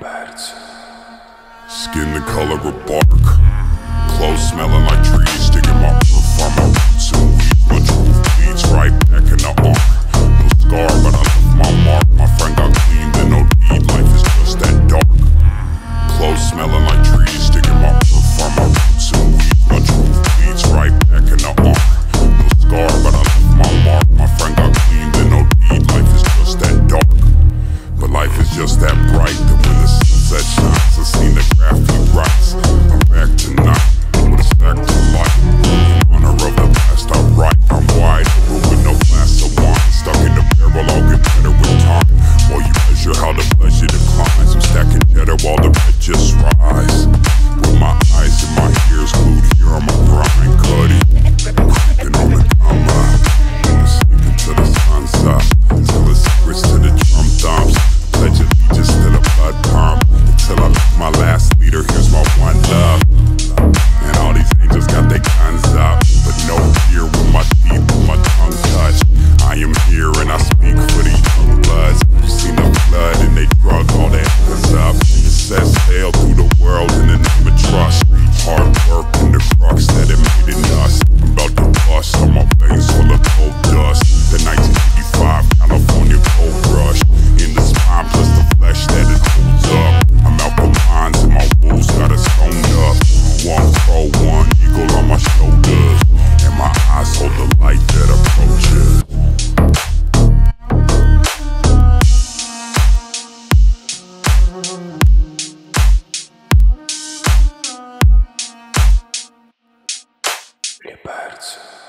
Birds. Skin the color of bark. Clothes smelling like trees. Sticking my roof on my roots and weed. My truth beats right back in the arc. No scar, but I left my mark. My friend got clean, then no deed. Life is just that dark. Clothes smelling like trees. Sticking my roof on my roots and weed. My truth beats right back in the arc. No scar, but I left my mark. My friend got clean, then no deed. Life is just that dark. But life is just that bright that shines a scene. Riperso.